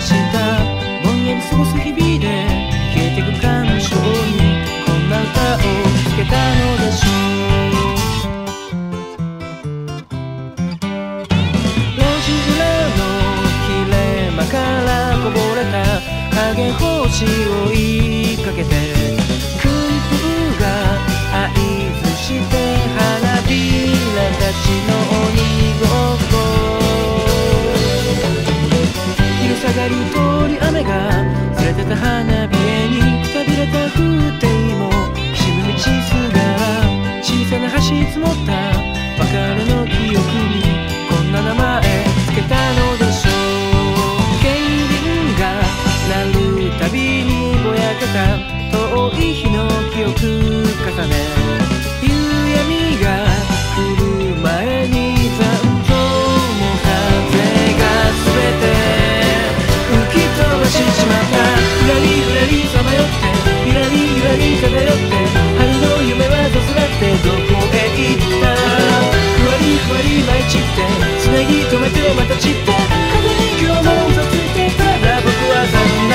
したぼんやり過ごす日々で消えてく感傷にこんな歌をつけたのでしょう。路地裏の切れ間からこぼれた影星を通り雨が連れてた花びれにくたびれた風景もきしむ道すが小さな橋積もった。別れの記憶にこんな名前。つけたのでしょう競輪が鳴るたびにぼやけた。遠い日の記憶重ねまた散って風に今日も嘘ついてたら僕は残な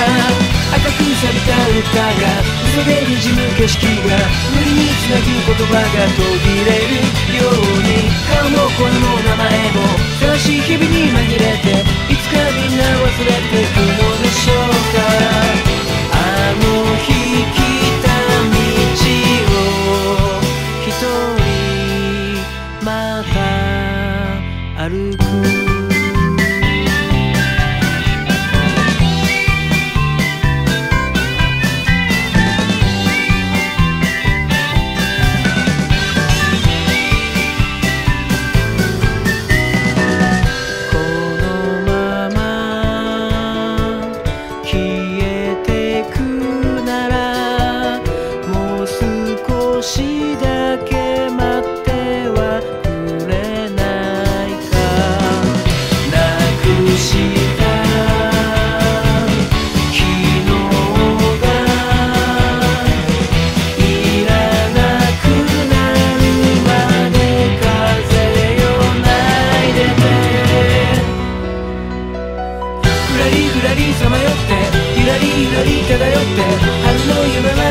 赤く錆びた歌が嘘で滲む景色が無理につなぐ言葉が途切れるように顔も声も名前も険しい日々に紛れていつかみんな忘れてくのでしょうかあの日来た道を一人また歩く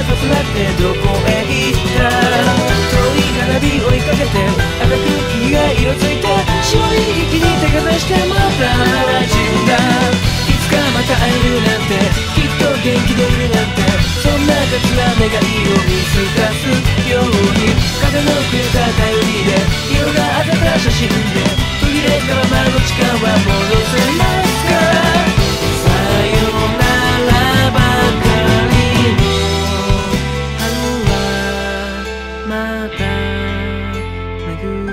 さすらってどこへ行った遠い花火追いかけて赤く木が色づいて白い息に手かざしてまた馴染んだいつかまた会えるなんてきっと元気でいるなんてそんな雑な願いを見透かすように風のくれた頼りで色が当たった写真で途切れたままの時また巡る。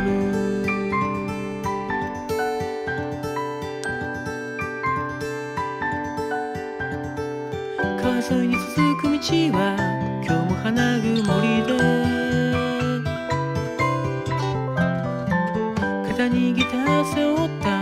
川沿いに続く道は今日も花曇りで肩にギター背負って